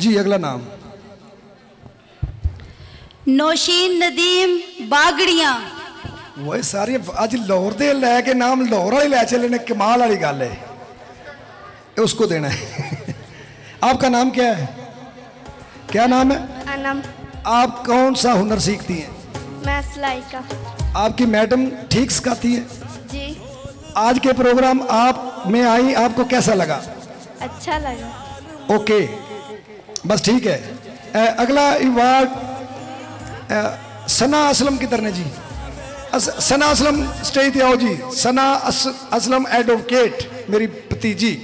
जी अगला नाम। नौशीन नदीम बागड़िया। वो सारी अज लाहौर दे लैके नाम लाहौर वाले लै चले ने कमाल वाली गल है। उसको देना है। आपका नाम क्या है? क्या नाम है? अनम। आप कौन सा हुनर सीखती हैं? मैं सिलाई का। आपकी मैडम ठीक सिखाती है? जी। आज के प्रोग्राम आप में आई आपको कैसा लगा? अच्छा लगा। ओके बस ठीक है आ, अगला अवार्ड सना असलम किधर ने जी अस, सना असलम स्टेज पे आओ जी सना अस, असलम एडवोकेट मेरी भतीजी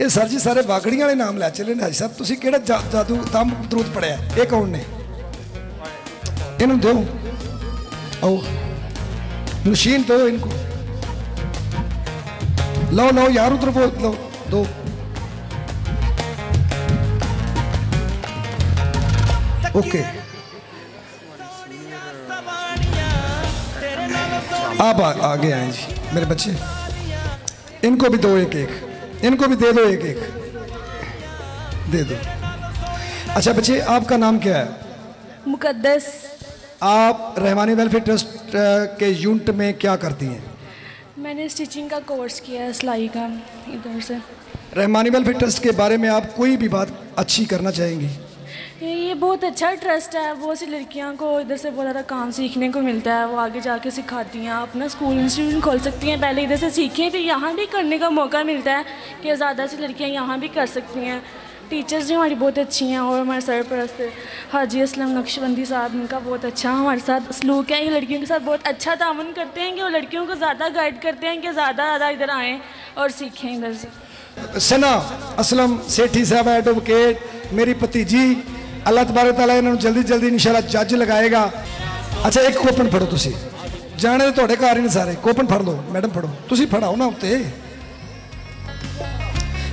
ਇਹ ਸਰ ਜੀ ਸਾਰੇ ਬਾਗੜੀਆਂ ਵਾਲੇ ਨਾਮ ਲੈ ਚਲੇ ਨੇ ਹਾਜੀ ਸਾਹਿਬ ਤੁਸੀਂ ਕਿਹੜਾ ਜਾਦੂ ਦਮ ਦਰੂਦ ਪੜਿਆ ਇਹ ਕੌਣ ਨੇ ਇਹਨੂੰ ਦਿਓ ਆਓ ਮਸ਼ੀਨ ਦਿਓ ਇਨਕੋ ਲਓ ਲਓ ਯਾਰ ਉਧਰ ਬੋਲ ਲਓ ਦੋ ओके। आप आ, आगे आए जी मेरे बच्चे। इनको भी दो एक एक। इनको भी दे दो एक एक। दे दो। अच्छा बच्चे आपका नाम क्या है? मुकद्दस। आप रहमानी वेलफेयर ट्रस्ट के यूनिट में क्या करती हैं? मैंने स्टिचिंग का कोर्स किया है सिलाई का इधर से। रहमानी वेलफेयर ट्रस्ट के बारे में आप कोई भी बात अच्छी करना चाहेंगी? ये बहुत अच्छा ट्रस्ट है। बहुत सी लड़कियों को इधर से बहुत ज़्यादा काम सीखने को मिलता है। वो आगे जाके सिखाती हैं, अपना स्कूल इंस्टीट्यूट खोल सकती हैं, पहले इधर से सीखें, फिर यहाँ भी करने का मौका मिलता है कि ज़्यादा सी लड़कियाँ यहाँ भी कर सकती हैं। टीचर्स भी हमारी बहुत अच्छी हैं और हमारे सरपरस्त हाजी असलम, नक्शबंदी साहब, इनका बहुत अच्छा हमारे साथ सलूक है। ये लड़कियों के साथ बहुत अच्छा तामन करते हैं कि वो लड़कियों को ज़्यादा गाइड करते हैं कि ज़्यादा ज़्यादा इधर आएँ और सीखें इधर से। सना असलम सेठी साहब एडवोकेट मेरी भतीजी ਅੱਲਾਹ ਤਬਾਰਕ ਤਾਲਾ ਇਹਨਾਂ ਨੂੰ ਜਲਦੀ ਜਲਦੀ ਇਨਸ਼ਾਅੱਲਾ ਜੱਜ ਲਗਾਏਗਾ। ਅੱਛਾ, ਇੱਕ ਕੋਪਨ ਫੜੋ ਤੁਸੀਂ। ਜਾਣੇ ਤੁਹਾਡੇ ਘਰ ਹੀ ਨੇ ਸਾਰੇ। ਕੋਪਨ ਫੜ ਲਓ, ਮੈਡਮ ਫੜੋ। ਤੁਸੀਂ ਫੜਾਓ ਨਾ ਉੱਤੇ।